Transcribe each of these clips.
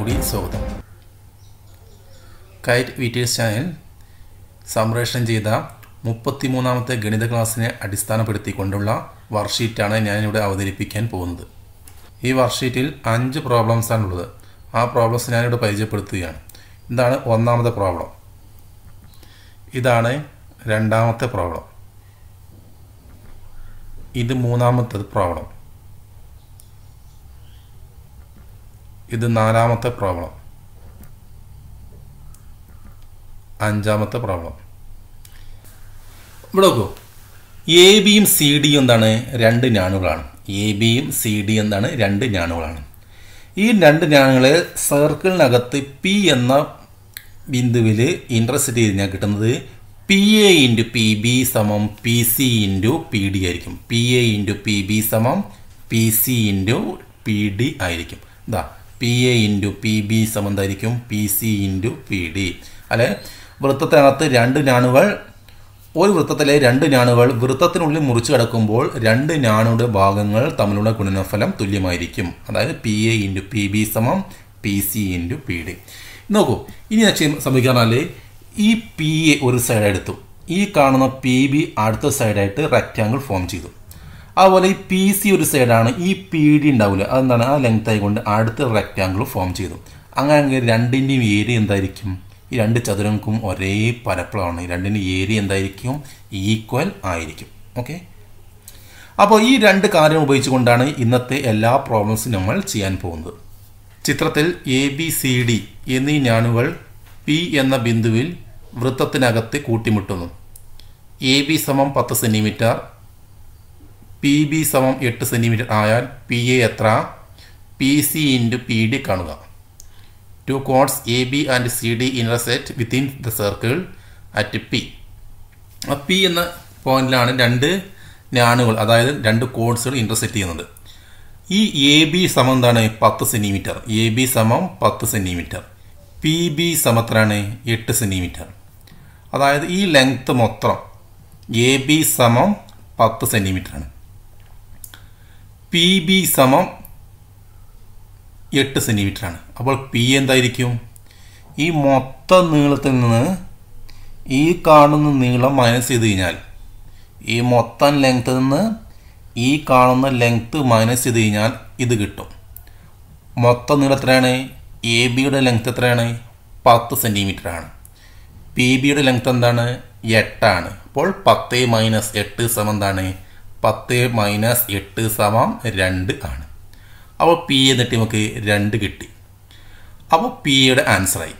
കൂടി സ്വാഗതം. KITE വീറ്റേഴ്സ് channel സംപ്രേഷണം ചെയ്ത മുപ്പത്തിമൂന്നാമത്തെ ഗണിത ക്ലാസ്സിനെ അടിസ്ഥാനപ്പെടുത്തിക്കൊണ്ടുള്ള വർക്ക്ഷീറ്റാണ് ഞാനിവിടെ അവതരിപ്പിക്കാൻ പോകുന്നത്. ഈ വർക്ക്ഷീറ്റിൽ അഞ്ച് പ്രോബ്ലംസ് ഉള്ളത്. ആ പ്രോബ്ലംസ് ഞാനിവിടെ പരിചയപ്പെടുത്തുകയാണ്. ഇതാണ് ഒന്നാമത്തെ പ്രോബ്ലം ഇതാണ് രണ്ടാമത്തെ പ്രോബ്ലം ഇത് മൂന്നാമത്തെ പ്രോബ്ലം ഇത് നാലാമത്തെ പ്രോബ്ലം. അഞ്ചാമത്തെ പ്രോബ്ലം. ഇവിടെ നോക്കൂ. എ ബിയും സി ഡിയും എന്താണ്? രണ്ട് ഞാണുകളാണ് എ ബിയും സി ഡി എന്താണ്? രണ്ട് ഞാണുകളാണ് ഈ രണ്ട് ഞാണുകളെ സർക്കിളിനകത്ത് പി എന്ന ബിന്ദുവിൽ ഇൻട്രസ്റ്റ് ചെയ്ത് ഞാൻ കിട്ടുന്നത് P A into P B സമം P C into P D ആയിരിക്കും. P A into P B സമം P C into P D ആയിരിക്കും. ഇതാ P A into P B സമം എന്തായിരിക്കും P C into P D അല്ലെ? വൃത്തത്തിനകത്ത് രണ്ട് ഞാണുകൾ ഒരു വൃത്തത്തിലെ രണ്ട് ഞാണുകൾ വൃത്തത്തിനുള്ളിൽ മുറിച്ചു കിടക്കുമ്പോൾ രണ്ട് ഞാണുടെ ഭാഗങ്ങൾ തമ്മിലുള്ള ഗുണനഫലം തുല്യമായിരിക്കും. അതായത് P A into P B സമം P C into P D നോക്കൂ ഇനി സംഭവിക്കാറെന്നാൽ ഈ പി എ ഒരു സൈഡ് എടുത്തു. ഈ കാണുന്ന പി ബി അടുത്ത സൈഡായിട്ട് റെക്റ്റാങ്കിൾ ഫോം ചെയ്തു. അതുപോലെ ഈ പി സി ഒരു സൈഡാണ് ഈ പി ഡി ഉണ്ടാവില്ല അതെന്താണ്? ആ ലെങ്ത് ആയിക്കൊണ്ട് അടുത്ത റെക്റ്റാങ്കിൾ ഫോം ചെയ്തു. അങ്ങനെ രണ്ടിന്റെയും ഏരിയ എന്തായിരിക്കും? ഈ രണ്ട് ചതുരങ്ങൾക്കും ഒരേ പരപ്പളമാണ് രണ്ടിന്റെ ഏരിയ എന്തായിരിക്കും? ഈക്വൽ ആയിരിക്കും. ഓക്കെ അപ്പോൾ ഈ രണ്ട് കാര്യം ഉപയോഗിച്ചുകൊണ്ടാണ് ഇന്നത്തെ എല്ലാ പ്രോബ്ലംസും നമ്മൾ ചെയ്യാൻ പോകുന്നത്. ചിത്രത്തിൽ എ ബി സി ഡി എന്നീ ഞാണുകൾ പി എന്ന ബിന്ദുവിൽ വൃത്തത്തിനകത്ത് കൂട്ടിമുട്ടുന്നു. എ ബി സമം പത്ത് സെന്റിമീറ്റർ പി ബി സമം എട്ട് സെന്റിമീറ്റർ ആയാൽ പി എ എത്ര? P C into P D കാണുക. Two chords A B and C D intersect within the circle at P ആ പി എന്ന പോയിന്റിലാണ് രണ്ട് ഞാണുകൾ അതായത് രണ്ട് കോഡ്സുകൾ ഇന്റർസെറ്റ് ചെയ്യുന്നത്. ഈ എ ബി സമം എന്താണ്? പത്ത് സെന്റിമീറ്റർ എ ബി സമം പത്ത് സെന്റിമീറ്റർ പി ബി സമത്രാണ് എട്ട് സെന്റിമീറ്റർ അതായത് ഈ ലെങ്ത്ത് മൊത്തം എ ബി സമം പത്ത് സെന്റിമീറ്റർ ആണ്. പി ബി സമം എട്ട് സെന്റിമീറ്റർ ആണ് അപ്പോൾ പി എന്തായിരിക്കും? ഈ മൊത്തം നീളത്തിൽ നിന്ന് ഈ കാണുന്ന നീളം മൈനസ് ചെയ്ത് കഴിഞ്ഞാൽ ഈ മൊത്തം ലെങ്ത്തിൽ നിന്ന് ഈ കാണുന്ന ലെങ്ത്ത് മൈനസ് ചെയ്ത് കഴിഞ്ഞാൽ ഇത് കിട്ടും. മൊത്തം നീളം എത്രയാണ്? എ ബിയുടെ ലെങ്ത്ത് എത്രയാണ്? പത്ത് സെന്റിമീറ്റർ ആണ് പി ബിയുടെ ലെങ്ത്ത് എന്താണ്? എട്ടാണ്. അപ്പോൾ പത്ത് മൈനസ് എട്ട് സമം എന്താണ്? പത്ത് മൈനസ് എട്ട് സമം രണ്ട് ആണ്. അപ്പോൾ പി എന്നിട്ട് നമുക്ക് രണ്ട് കിട്ടി. അപ്പോൾ പിയുടെ ആൻസറായി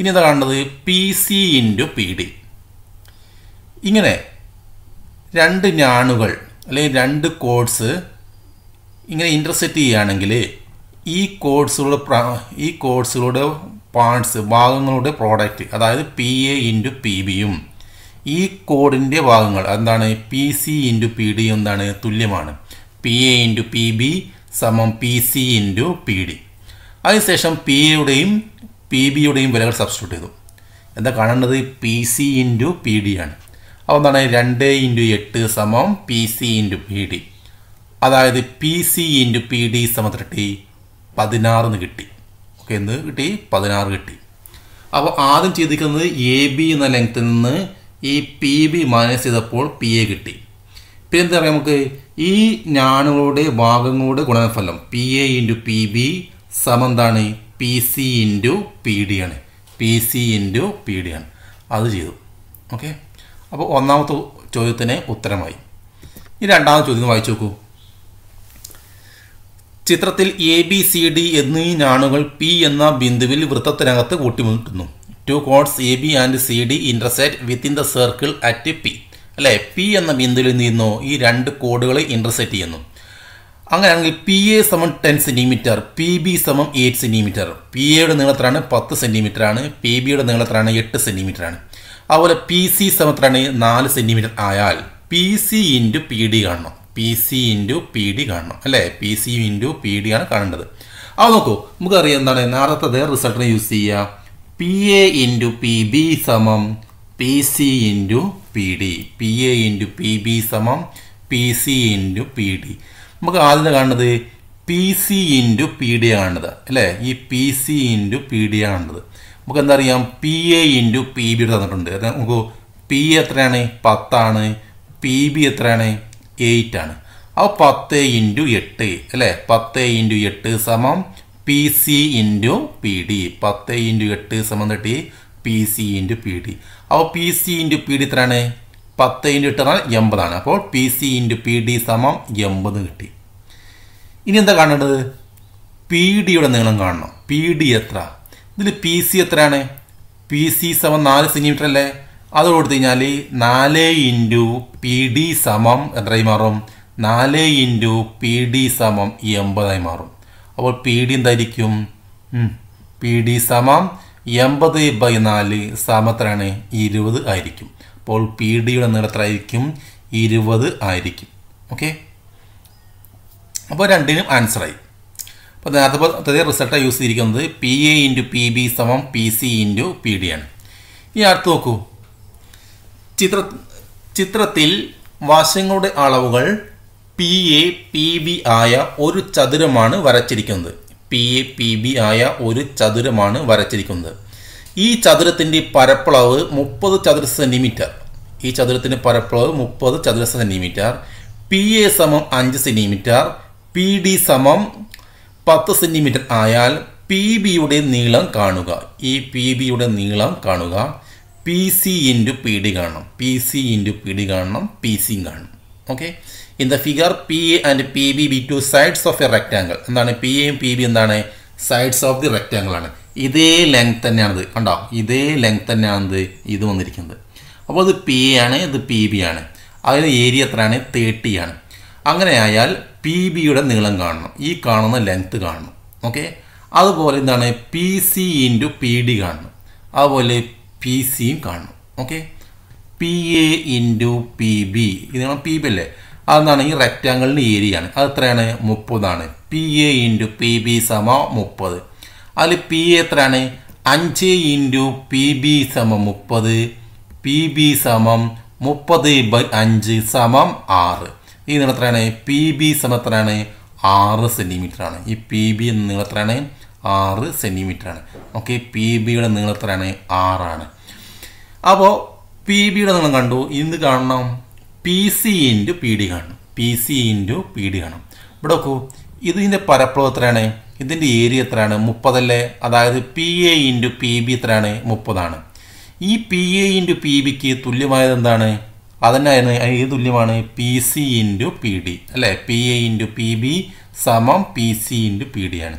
ഇനി എന്താ കാണുന്നത് P C into P D ഇങ്ങനെ രണ്ട് ഞാണുകൾ അല്ലെങ്കിൽ രണ്ട് കോഡ്സ് ഇങ്ങനെ ഇന്റർസെറ്റ് ചെയ്യുകയാണെങ്കിൽ ഈ കോഡ്സുകളുടെ ഈ കോഡ്സുകളുടെ പാർട്സ് ഭാഗങ്ങളുടെ പ്രോഡക്റ്റ് അതായത് പി എ ഇന്റു പി ബിയും ഈ കോഡിന്റെ ഭാഗങ്ങൾ എന്താണ്? P C into P D എന്താണ്? തുല്യമാണ്. P A into P B സമം P C into P D അതിനുശേഷം പി എയുടെയും പി ബിയുടെയും വിലകൾ സബ്സ്റ്റിറ്റ്യൂട്ട് ചെയ്തു. എന്താ കാണേണ്ടത്? P C into P D ആണ്. അപ്പോൾ എന്താണ്? രണ്ട് ഇന്റു എട്ട് സമം P C into P D അതായത് P C into P D സമത്രട്ടി പതിനാറിന് കിട്ടി. ഓക്കെ എന്ത് കിട്ടി? പതിനാറ് കിട്ടി. അപ്പോൾ ആദ്യം ചെയ്തിരിക്കുന്നത് എ ബി എന്ന ലെങ്ത്തിൽ നിന്ന് ഈ പി ബി മൈനസ് ചെയ്തപ്പോൾ പി എ കിട്ടി. പിന്നെ എന്താ പറയുക നമുക്ക്? ഈ ഞാണുകളുടെ ഭാഗങ്ങളുടെ ഗുണനഫലം P A into P B സമം എന്താണ്? P C into P D ആണ്. P C into P D ആണ്. അത് ചെയ്തു. ഓക്കെ അപ്പോൾ ഒന്നാമത്തെ ചോദ്യത്തിന് ഉത്തരമായി. ഈ രണ്ടാമത്തെ ചോദ്യം വായിച്ചു നോക്കൂ. ചിത്രത്തിൽ എ ബി സി ഡി എന്നീ ഞാണുകൾ പി എന്ന ബിന്ദുവിൽ വൃത്തത്തിനകത്ത് കൂട്ടിമുട്ടുന്നു. Two chords A B and C D intersect within the circle at P അല്ലേ? പി എന്ന ബിന്ദുവിൽ നിന്നോ ഈ രണ്ട് കോഡുകൾ ഇന്റർസെറ്റ് ചെയ്യുന്നു. അങ്ങനെയാണെങ്കിൽ പി എ സമം ടെൻ സെന്റിമീറ്റർ പി ബി സമം എയ്റ്റ് സെന്റിമീറ്റർ പി എയുടെ നീളത്തിലാണ് പത്ത് സെന്റിമീറ്റർ ആണ് പി ബിയുടെ നീളത്തിലാണ് എട്ട് സെന്റിമീറ്റർ ആണ്. അതുപോലെ പി സി സമത്തിലാണ് നാല് സെന്റിമീറ്റർ ആയാൽ P C into P D കാണണം. P C into P D കാണണം. അല്ലേ? P C into P D ആണ് കാണേണ്ടത്. അത് നോക്കൂ. നമുക്കറിയാം എന്താണ്? നേരത്തെ റിസൾട്ടിനെ യൂസ് ചെയ്യുക. P A into P B സമം P C into P D P A into P B സമം P C into P D നമുക്ക് ആദ്യം കാണുന്നത്? P C into P D ആണത് അല്ലേ? ഈ P C into P D ആണത് നമുക്ക് എന്താ അറിയാം? P A into P B തന്നിട്ടുണ്ട്. നമുക്ക് പി എത്രയാണ്? പത്താണ്. പി ബി എത്രയാണ്? എയ്റ്റ് ആണ്. അപ്പോൾ പത്ത് ഇന്റു എട്ട്. അല്ലേ? പത്ത് ഇന്റു എട്ട് സമം P C into P D പത്ത് ഇന്റു എട്ട് സമം തട്ടി P C into P D അപ്പോൾ P C into P D എത്രയാണ്? പത്ത് ഇന്റു എട്ട് എന്നാൽ എൺപതാണ്. അപ്പോൾ P C into P D സമം എൺപത് കിട്ടി. ഇനി എന്താ കാണേണ്ടത്? പി ഡിയുടെ നീളം കാണണം. പി ഡി എത്ര? ഇതിൽ പി സി എത്രയാണ്? പി സി സമം നാല് സെന്റിമീറ്റർ അല്ലേ? അത് കൊടുത്തു കഴിഞ്ഞാൽ നാല് ഇന്റു പി ഡി സമം എത്രയായി മാറും? നാല് ഇന്റു പി ഡി സമം എൺപതായി മാറും. അപ്പോൾ പി ഡി എന്തായിരിക്കും? പി ഡി സമം എൺപത് ബൈ നാല് സമത്രയാണ് ഇരുപത് ആയിരിക്കും. അപ്പോൾ പി ഡിയുടെ നീളത്തിലായിരിക്കും ഇരുപത് ആയിരിക്കും. ഓക്കെ അപ്പോൾ രണ്ടിനും ആൻസറായി അപ്പോൾ നേരത്തെ അതേ റിസൾട്ടാണ് യൂസ് ചെയ്തിരിക്കുന്നത് P A into P B സമം P C into P D ആണ്. ഇനി അടുത്ത് നോക്കൂ. ചിത്ര ചിത്രത്തിൽ വശങ്ങളുടെ അളവുകൾ പി എ പി ബി ആയ ഒരു ചതുരമാണ് വരച്ചിരിക്കുന്നത്. പി എ പി ബി ആയ ഒരു ചതുരമാണ് വരച്ചിരിക്കുന്നത്. ഈ ചതുരത്തിന്റെ പരപ്പളവ് മുപ്പത് ചതുരശ്ര സെന്റിമീറ്റർ ഈ ചതുരത്തിന്റെ പരപ്പളവ് മുപ്പത് ചതുരശ്ര സെന്റിമീറ്റർ പി എ സമം അഞ്ച് സെന്റിമീറ്റർ പി ഡി സമം പത്ത് സെന്റിമീറ്റർ ആയാൽ പി ബിയുടെ നീളം കാണുക. ഈ പി ബിയുടെ നീളം കാണുക. P C into P D കാണണം. P C into P D കാണണം പി സിയും കാണണം. Okay in the figure P A and P B be two sides of a rectangle എന്താണ് പി എയും പി ബി എന്താണ്? സൈഡ്സ് ഓഫ് ദി റെക്റ്റാങ്കിൾ ആണ്. ഇതേ length തന്നെയാണിത്. കണ്ടോ? ഇതേ ലെങ്ത് തന്നെയാണിത്. ഇത് വന്നിരിക്കുന്നത്. അപ്പോൾ ഇത് പി എ ആണ് ഇത് പി ബി ആണ്. അതിന് ഏരിയ എത്രയാണ്? തേർട്ടി ആണ്. അങ്ങനെ ആയാൽ പി ബിയുടെ നീളം കാണണം. ഈ കാണുന്ന ലെങ്ത് കാണണം. ഓക്കെ അതുപോലെ എന്താണ്? P C into P D കാണണം. അതുപോലെ പി സിയും കാണണം. Okay P A into P B ഇതാണ് പി ബി അല്ലേ? അതെന്താണ്? ഈ റെക്റ്റാങ്കിളിന്റെ ഏരിയ ആണ് അത് എത്രയാണ്? മുപ്പതാണ്. P A into P B സമ മുപ്പത്. അതിൽ പി എ എത്രയാണ്? അഞ്ച് ഇന്റു പി ബി സമം മുപ്പത്. പി ബി സമം മുപ്പത് ബൈ അഞ്ച് സമം ആറ്. ഈ നീളം എത്രയാണ്? പി ബി സമം എത്രയാണ്? ആറ് ആണ്. ഈ പി ബി നീളം എത്രയാണ്? ആറ് ആണ്. ഓക്കെ പി ബിയുടെ നീളം എത്രയാണ്? ആറാണ്. അപ്പോൾ പി ബിയുടെ നീളം കണ്ടു. ഇന്ന് കാണണം? P C into P D കാണണം. P C into P D കാണണം. ഇവിടെ നോക്കൂ. ഇതിന്റെ പരപ്പളവ് എത്രയാണ്? ഇതിന്റെ ഏരിയ എത്രയാണ്? മുപ്പതല്ലേ അതായത് P A into P B എത്രയാണ്? മുപ്പതാണ്. ഈ പി എ ഇന്റു പി ബിക്ക് തുല്യമായത് എന്താണ്? അതിനായിരുന്നു ഏത് തുല്യമാണ്? P C into P D അല്ലേ? P A into P B സമം P C into P D ആണ്.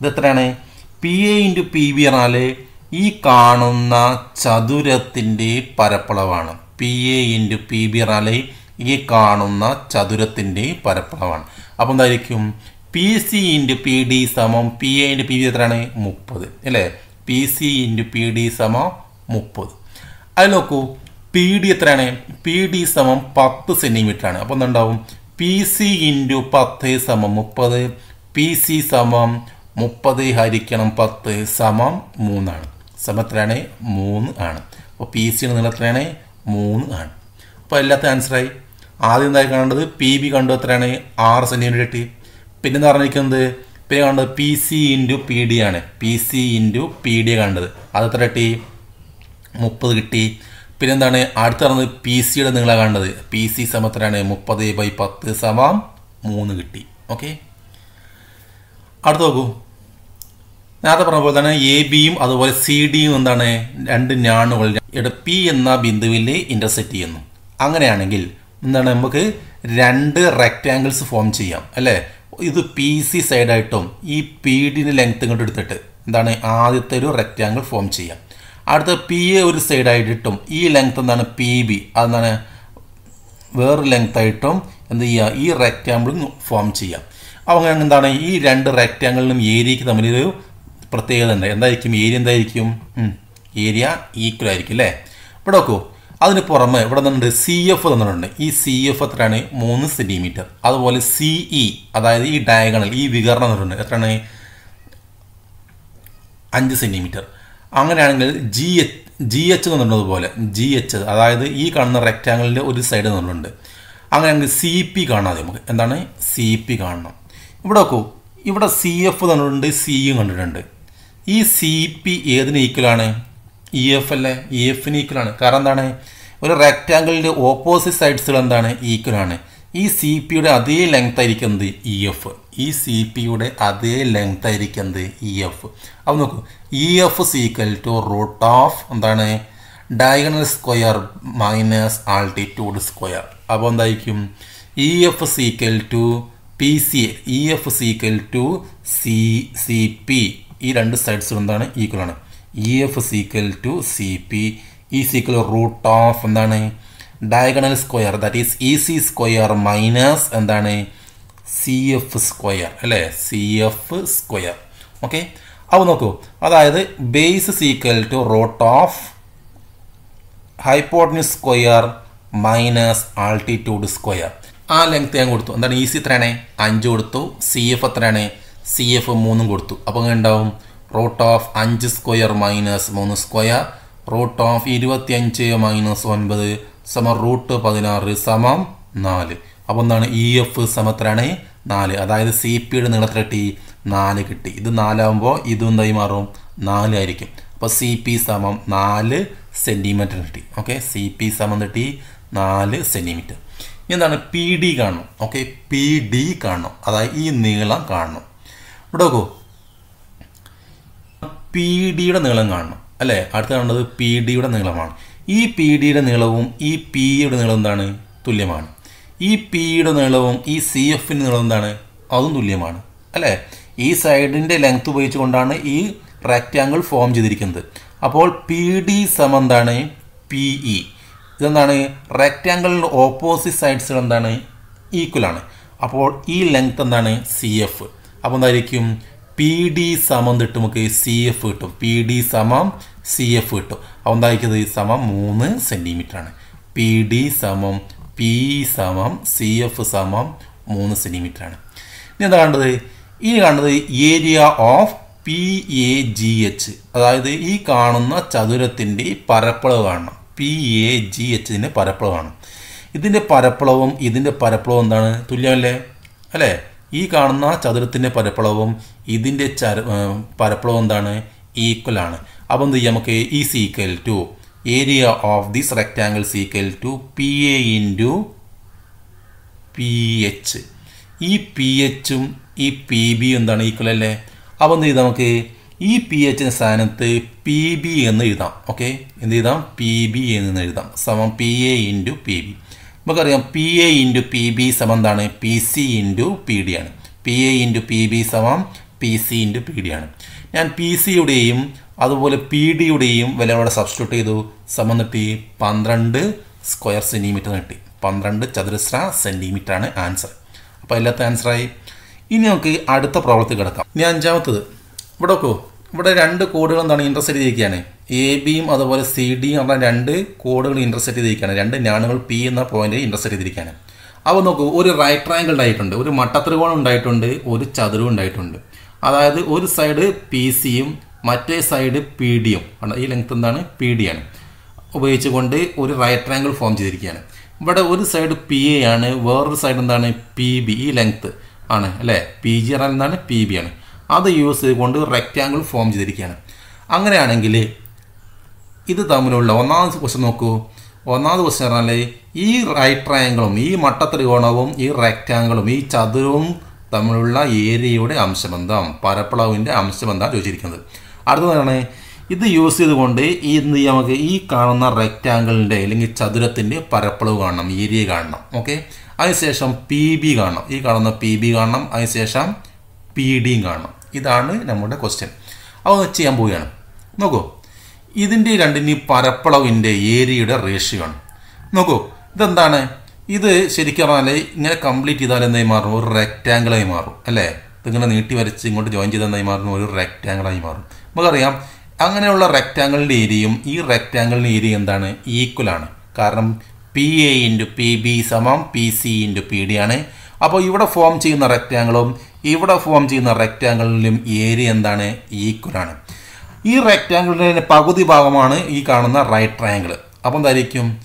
ഇത് എത്രയാണ്? P A into P B പറഞ്ഞാൽ ഈ കാണുന്ന ചതുരത്തിന്റെ പരപ്പളവാണ്. P A into P B റാലൈ ഈ കാണുന്ന ചതുരത്തിന്റെ പരപ്പളവാണ്. അപ്പോൾ എന്തായിരിക്കും? P C into P D സമം P A into P B എത്രയാണ്? മുപ്പത്. അല്ലേ? P C into P D സമം മുപ്പത്. അത് നോക്കൂ. പി ഡി എത്രയാണ്? പി ഡി സമം പത്ത് സെന്റിമീറ്റർ ആണ് അപ്പോൾ എന്തുണ്ടാവും? പി സി ഇന്റു പത്ത് സമം മുപ്പത്. പി സി സമം മുപ്പത് ഹരിക്കണം പത്ത് സമം മൂന്നാണ്. സമത്രയാണ് മൂന്ന് ആണ്. അപ്പോൾ പി സിയുടെ നീളം എത്രയാണ്? മൂന്ന് ആണ്. അപ്പോൾ എല്ലാത്ത ആൻസറായി ആദ്യം എന്തായി കാണേണ്ടത് പി ബി കണ്ടു എത്രയാണ്? ആറ് സെന്റിമീറ്റർ പിന്നെ എന്ന് പറഞ്ഞിരിക്കുന്നത്? പിന്നെ കണ്ടത് P C into P D ആണ്. P C into P D കണ്ടത്. അത് എത്ര കിട്ടി? മുപ്പത് കിട്ടി. പിന്നെന്താണ്? അടുത്ത പറഞ്ഞത് പി സിയുടെ നിങ്ങളാണ് കണ്ടത്. പി സി സമത്രയാണ് മുപ്പത് ബൈ പത്ത് സമം മൂന്ന് കിട്ടി. ഓക്കെ അടുത്ത് നോക്കൂ. നേരത്തെ പറഞ്ഞ പോലെ തന്നെ എ ബിയും അതുപോലെ സി ഡിയും എന്താണ്? രണ്ട് ഞാണുകൾ ഇവിടെ പി എന്ന ബിന്ദുവിൽ ഇന്റർസെക്റ്റ് ചെയ്യുന്നു. അങ്ങനെയാണെങ്കിൽ എന്താണ് നമുക്ക് രണ്ട് റെക്റ്റാങ്കിൾസ് ഫോം ചെയ്യാം അല്ലേ? ഇത് പി സി സൈഡായിട്ടും ഈ പി ഡിന് ലെങ്ത് ഇങ്ങോട്ട് എടുത്തിട്ട് എന്താണ് ആദ്യത്തെ ഒരു റെക്റ്റാങ്കിൾ ഫോം ചെയ്യാം. അടുത്ത പി എ ഒരു സൈഡായിട്ടിട്ടും ഈ ലെങ്ത് എന്താണ് പി ബി അതെന്താണ് വേറൊരു ലെങ്ത് ആയിട്ടും എന്ത് ചെയ്യുക ഈ റെക്റ്റാങ്കിളും ഫോം ചെയ്യാം. അപ്പോൾ അങ്ങനെ എന്താണ് ഈ രണ്ട് റെക്റ്റാങ്കിളിനും ഏരിയയ്ക്ക് തമ്മിലൊരു പ്രത്യേകത ഉണ്ട്. എന്തായിരിക്കും? ഏരിയ എന്തായിരിക്കും? ഏരിയ ഈക്വൽ ആയിരിക്കും അല്ലേ ഇവിടെ നോക്കൂ. അതിന് പുറമെ ഇവിടെ നിന്നുണ്ട് സി എഫ് തന്നിട്ടുണ്ട്. ഈ സി എഫ് എത്രയാണ്? മൂന്ന് സെന്റിമീറ്റർ അതുപോലെ സി ഇ അതായത് ഈ ഡയഗണൽ ഈ വികരണം തന്നിട്ടുണ്ട്. എത്രയാണ്? അഞ്ച് സെന്റിമീറ്റർ അങ്ങനെയാണെങ്കിൽ ജി എച്ച് ജി എച്ച് തന്നിട്ടുള്ളതുപോലെ ജി എച്ച് അതായത് ഈ കാണുന്ന റെക്റ്റാങ്കിളിന്റെ ഒരു സൈഡ് തന്നിട്ടുണ്ട്. അങ്ങനെയാണെങ്കിൽ സി പി കാണാതെ നമുക്ക്. എന്താണ്? സി പി കാണണം. ഇവിടെ നോക്കൂ. ഇവിടെ സി എഫ് തന്നിട്ടുണ്ട് സിയും കണ്ടിട്ടുണ്ട്. ഈ സി പി ഏതിന് ഈക്വലാണ് ഇ എഫ് അല്ലേ? ഇ എഫിന് ആണ്. കാരണം എന്താണ്? ഒരു റെക്റ്റാങ്കിളിന്റെ ഓപ്പോസിറ്റ് സൈഡ്സുകൾ എന്താണ്? ഈക്വലാണ് ഈ സി പിയുടെ അതേ ലെങ്ത് ആയിരിക്കുന്നത് ഇ എഫ് ഈ സി പിയുടെ അതേ ലെങ്ത് ആയിരിക്കുന്നത് ഇ എഫ് അപ്പോൾ നോക്കൂ. E F is equal to root of എന്താണ്? Diagonal square minus altitude square അപ്പോൾ എന്തായിരിക്കും? E F is equal to P C E F is equal to C C P ഈ രണ്ട് സൈഡ്സും എന്താണ്? ഈക്വൽ ആണ്. E F is equal to C P ഈ is equal root of എന്താണ്? Diagonal square that is E C square minus എന്താണ്? C F square അല്ലേ? C F square okay അപ്പോൾ നോക്കൂ അതായത് base is equal to root of ഹൈപ്പോർട്ടിന് square minus altitude square ആ length ഞാൻ കൊടുത്തു. എന്താണ് ഈസി എത്രയാണ്? അഞ്ച് കൊടുത്തു. സി എഫ് എത്രയാണ്? സി എഫ് മൂന്നും കൊടുത്തു. അപ്പോൾ അങ്ങനെ ഉണ്ടാവും? റൂട്ട് ഓഫ് അഞ്ച് സ്ക്വയർ മൈനസ് മൂന്ന് സ്ക്വയർ റൂട്ട് ഓഫ് ഇരുപത്തിയഞ്ച് മൈനസ് ഒൻപത് സമം റൂട്ട് പതിനാറ് സമം നാല്. അപ്പോൾ എന്താണ്? ഇ എഫ് സമത്രയാണ് നാല്. അതായത് സി പിയുടെ നീളത്തിൽ കിട്ടി നാല് കിട്ടി. ഇത് നാലാകുമ്പോൾ ഇതും എന്തായി മാറും? നാലായിരിക്കും അപ്പോൾ സി പി സമം നാല് സെന്റിമീറ്റർ കിട്ടി. ഓക്കെ സി പി സമം കിട്ടി? നാല് സെന്റിമീറ്റർ എന്താണ്? പി ഡി കാണണം. ഓക്കെ പി ഡി കാണണം. അതായത് ഈ നീളം കാണണം. ഇവിടെ നോക്കൂ. പി ഡിയുടെ നീളം കാണണം. അല്ലേ? അടുത്ത കാണുന്നത് പി ഡിയുടെ നീളമാണ്. ഈ പി ഡിയുടെ നീളവും ഈ പി യുടെ നീളം എന്താണ്? തുല്യമാണ്. ഈ പിയുടെ നീളവും ഈ സി എഫിന്റെ നീളം എന്താണ്? അതും തുല്യമാണ്. അല്ലേ? ഈ സൈഡിന്റെ ലെങ്ത് ഉപയോഗിച്ച് കൊണ്ടാണ് ഈ റെക്റ്റാങ്കിൾ ഫോം ചെയ്തിരിക്കുന്നത്. അപ്പോൾ പി ഡി സമം എന്താണ്? പി ഇ ഇതെന്താണ്? റെക്റ്റാങ്കിളിന്റെ ഓപ്പോസിറ്റ് സൈഡ്സ് എന്താണ് ഈക്വൽ ആണ്. അപ്പോൾ ഈ ലെങ്ത് എന്താണ്? സി എഫ് അപ്പോൾ എന്തായിരിക്കും? പി ഡി സമം കിട്ടും നമുക്ക് സി എഫ് കിട്ടും. പി ഡി സമം സി എഫ് കിട്ടും. അപ്പോൾ എന്തായിരിക്കുന്നത്? സമം മൂന്ന് സെന്റിമീറ്റർ ആണ്. പി ഡി സമം പി സമം സി എഫ് സമം മൂന്ന് സെന്റിമീറ്റർ ആണ്. ഇനി എന്താ കണ്ടത്? ഇനി കണ്ടത് area of P A G H അതായത് ഈ കാണുന്ന ചതുരത്തിന്റെ പരപ്പളവ് കാണണം. പി എ ജി എച്ചിന്റെ പരപ്പളവ് കാണണം ഇതിന്റെ പരപ്പളവും ഇതിന്റെ പരപ്പളവും എന്താണ്? തുല്യമല്ലേ? അല്ലേ? ഈ കാണുന്ന ചതുരത്തിന്റെ പരപ്പളവും ഇതിന്റെ ചര പരപ്പളവും എന്താണ്? ഈക്വൽ ആണ്. അപ്പോൾ എന്ത് ചെയ്യാം നമുക്ക് ഈ is equal to area of this rectangle is equal to P A into P H ഈ പി എച്ചും ഈ പി ബി എന്താണ് ഈക്വൽ അല്ലേ? അപ്പോൾ എന്ത് ചെയ്താൽ നമുക്ക് ഈ പി എച്ചിന് സ്ഥാനത്ത് പി ബി എന്ന് എഴുതാം. ഓക്കെ എന്ത് എഴുതാം പി ബി എന്ന് എഴുതാം. സമം P A into P B നമുക്കറിയാം P A into P B സമം എന്താണ് P C into P D ആണ്. P A into P B സമം P C into P D ആണ്. ഞാൻ പി സിയുടെയും അതുപോലെ പി ഡിയുടെയും വില അവിടെ സബ്സ്റ്റിറ്റ്യൂട്ട് ചെയ്തു. സമം കിട്ടി പന്ത്രണ്ട് സ്ക്വയർ സെന്റിമീറ്റർ കിട്ടി. പന്ത്രണ്ട് ചതുരശ്ര സെന്റിമീറ്റർ ആണ് ആൻസർ അപ്പോൾ എല്ലാത്ത ആൻസറായി ഇനി നമുക്ക് അടുത്ത പ്രവർത്തി കിടക്കാം. ഇനി അഞ്ചാമത്തത്. ഇവിടെ നോക്കൂ. ഇവിടെ രണ്ട് കോഡുകൾ എന്താണ് ഇന്റർസെറ്റ് ചെയ്തിരിക്കുകയാണ്. എ ബിയും അതുപോലെ സി ഡിയും എന്ന രണ്ട് കോഡുകൾ ഇന്റർസെറ്റ് ചെയ്തിരിക്കുകയാണ്. രണ്ട് ഞാനുകൾ പി എന്ന പോയിന്റ് ഇന്റർസെറ്റ് ചെയ്തിരിക്കുകയാണ്. അപ്പോൾ നോക്കൂ ഒരു റൈറ്റ് ട്രയാങ്കിൾ ഉണ്ടായിട്ടുണ്ട് ഒരു മട്ടത്രികോണം ഉണ്ടായിട്ടുണ്ട് ഒരു ചതുരവും ഉണ്ടായിട്ടുണ്ട്. അതായത് ഒരു സൈഡ് പി സിയും മറ്റേ സൈഡ് പി ഡിയും ഈ ലെങ്ത് എന്താണ്? പി ഡി ആണ്. ഉപയോഗിച്ചുകൊണ്ട് ഒരു റൈറ്റ് ട്രയാങ്കിൾ ഫോം ചെയ്തിരിക്കുകയാണ്. ഇവിടെ ഒരു സൈഡ് പി എ ആണ് വേറൊരു സൈഡ് എന്താണ്? പി ബി ഈ ലെങ്ത് ആണ് അല്ലേ? പി ജി എന്താണ്? പി ബി ആണ്. അത് യൂസ് ചെയ്തുകൊണ്ട് റെക്റ്റാങ്കിൾ ഫോം ചെയ്തിരിക്കുകയാണ്. അങ്ങനെയാണെങ്കിൽ ഇത് തമ്മിലുള്ള ഒന്നാമത് ക്വസ്റ്റ്യൻ നോക്കൂ. ഒന്നാമത് ക്വസ്റ്റ്യൻ പറഞ്ഞാൽ ഈ റൈറ്റ് ട്രയാങ്കിളും ഈ മട്ടത്രികോണവും ഈ റെക്റ്റാങ്കിളും ഈ ചതുരവും തമ്മിലുള്ള ഏരിയയുടെ അംശബന്ധം പരപ്പളവിന്റെ അംശബന്ധമാണ് ചോദിച്ചിരിക്കുന്നത്. അടുത്തതാണ് ഇത് യൂസ് ചെയ്തുകൊണ്ട് ഈ നമുക്ക് ഈ കാണുന്ന റെക്റ്റാങ്കിളിന്റെ അല്ലെങ്കിൽ ചതുരത്തിന്റെ പരപ്പളവ് കാണണം ഏരിയ കാണണം. ഓക്കെ അതിനുശേഷം പി ബി കാണണം. ഈ കാണുന്ന പി ബി കാണണം. അതിനുശേഷം പി ഡിയും കാണണം. ഇതാണ് നമ്മുടെ ക്വസ്റ്റ്യൻ അവ ചെയ്യാൻ പോവുകയാണ്. നോക്കൂ ഇതിന്റെ രണ്ടിന് പരപ്പളവിന്റെ ഏരിയയുടെ റേഷ്യോ ആണ്. നോക്കൂ ഇതെന്താണ്? ഇത് ശരിക്കും പറഞ്ഞാൽ ഇങ്ങനെ കംപ്ലീറ്റ് ചെയ്താൽ എന്തായി മാറും? ഒരു റെക്റ്റാങ്കിളായി മാറും അല്ലേ? ഇതിങ്ങനെ നീട്ടി വരച്ച് ഇങ്ങോട്ട് ജോയിൻ ചെയ്താൽ എന്തായി മാറും? ഒരു റെക്റ്റാങ്കിളായി മാറും. നമുക്കറിയാം അങ്ങനെയുള്ള റെക്റ്റാങ്കിളിന്റെ ഏരിയയും ഈ റെക്റ്റാങ്കിളിന്റെ ഏരിയ എന്താണ്? ഈക്വലാണ് കാരണം P A into P B സമം P C into P D ആണ്. അപ്പോൾ ഇവിടെ ഫോം ചെയ്യുന്ന റെക്റ്റാങ്കിളും ഇവിടെ ഫോം ചെയ്യുന്ന റെക്റ്റാങ്കിളിലും ഏരിയ എന്താണ്? ഈക്വൽ ആണ്. ഈ റെക്റ്റാങ്കിളിന്റെ പകുതി ഭാഗമാണ് ഈ കാണുന്ന റൈറ്റ് ട്രയാങ്കിൾ അപ്പോൾ എന്തായിരിക്കും?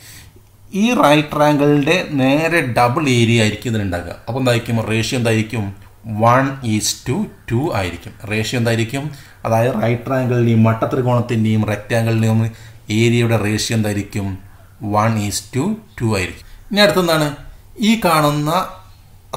ഈ റൈറ്റ് ട്രയാങ്കിളിന്റെ നേരെ ഡബിൾ ഏരിയ ആയിരിക്കും ഇതിനുണ്ടാക്കുക അപ്പോൾ എന്തായിരിക്കും? റേഷ്യോ എന്തായിരിക്കും? വൺ ഈസ് ടു ടു ആയിരിക്കും. റേഷ്യോ എന്തായിരിക്കും? അതായത് റൈറ്റ് ട്രയാങ്കിളിന്റെയും മട്ടത്രികോണത്തിന്റെയും റെക്റ്റാങ്കിളിന്റെയും ഏരിയയുടെ റേഷ്യോ എന്തായിരിക്കും? വൺ ഈസ് ടു ടു ആയിരിക്കും. ഇനി അടുത്തെന്താണ് ഈ കാണുന്ന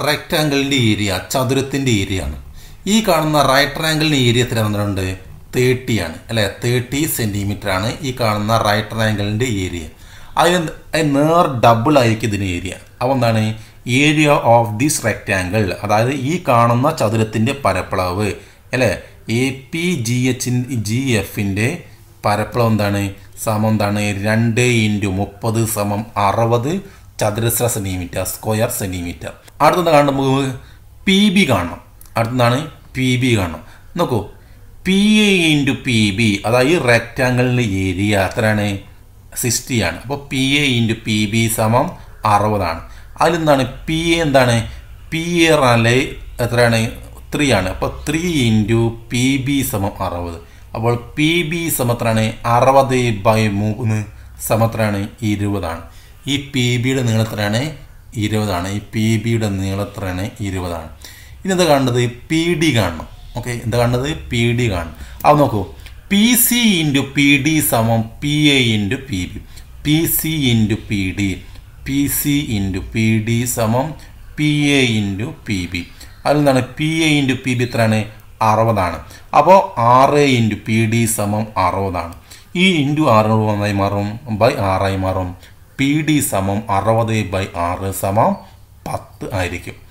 റെക്റ്റാങ്കിളിന്റെ ഏരിയ ചതുരത്തിന്റെ ഏരിയ ആണ്. ഈ കാണുന്ന റൈറ്റ് ആംഗിളിന്റെ ഏരിയ എത്ര വന്നിട്ടുണ്ട്? തേർട്ടി ആണ്. അല്ലേ? തേർട്ടി സെന്റിമീറ്റർ ആണ് ഈ കാണുന്ന റൈറ്റ് ആംഗിളിന്റെ ഏരിയ അതിന് നേർ ഡബിൾ ആയിരിക്കും ഇതിന് ഏരിയ അപ്പോൾ എന്താണ്? ഏരിയ ഓഫ് ദിസ് റെക്റ്റാങ്കിൾ അതായത് ഈ കാണുന്ന ചതുരത്തിന്റെ പരപ്പളവ്. അല്ലേ? എ പി ജി എച്ചിൻ ജി എഫിന്റെ പരപ്പളവ് എന്താണ്? സമം എന്താണ്? രണ്ട് ഇന്റു മുപ്പത് സമം അറുപത് ചതുരശ്ര സെന്റിമീറ്റർ സ്ക്വയർ സെന്റിമീറ്റർ കാണണം നമുക്ക് പി ബി കാണണം. അടുത്തതാണ് പി ബി കാണണം. നോക്കൂ P A into P B അതായത് റെക്റ്റാങ്കിളിന്റെ ഏരിയ എത്രയാണ്? സിക്സ്റ്റി ആണ്. അപ്പോൾ P A into P B സമം അറുപതാണ്. അതിലെന്താണ് പി എ എന്താണ്? പി എ റാലെ എത്രയാണ്? ത്രീ ആണ്. അപ്പോൾ ത്രീ ഇന്റു പി ബി സമം അറുപത്. അപ്പോൾ പി ബി സമത്രാണ് അറുപത് ബൈ മൂന്ന് സമത്രാണ് ഇരുപതാണ്. ഈ പി ബിയുടെ നീളത്തിലാണ് ഇരുപതാണ്. ഈ പി ബിയുടെ നീളത്തിലാണ് ഇരുപതാണ്. ഇനി എന്താ കാണുന്നത്? പി ഡി കാണണം. ഓക്കെ എന്താ കാണുന്നത്? പി ഡി കാണണം. അത് നോക്കൂ. P C into P D സമം P A into P B P C into P D P C into P D സമം P A into P B അതിലെന്താണ് P A into P B എത്രയാണ്? അറുപതാണ്. അപ്പോൾ ആറ് ഇന്റു പി ഡി സമം അറുപതാണ്. ഈ ഇന്റു ആറ് ഒന്നായി മാറും. ബൈ ആറായി മാറും. പി ഡി സമം അറുപത് ബൈ ആറ് സമം പത്ത് ആയിരിക്കും.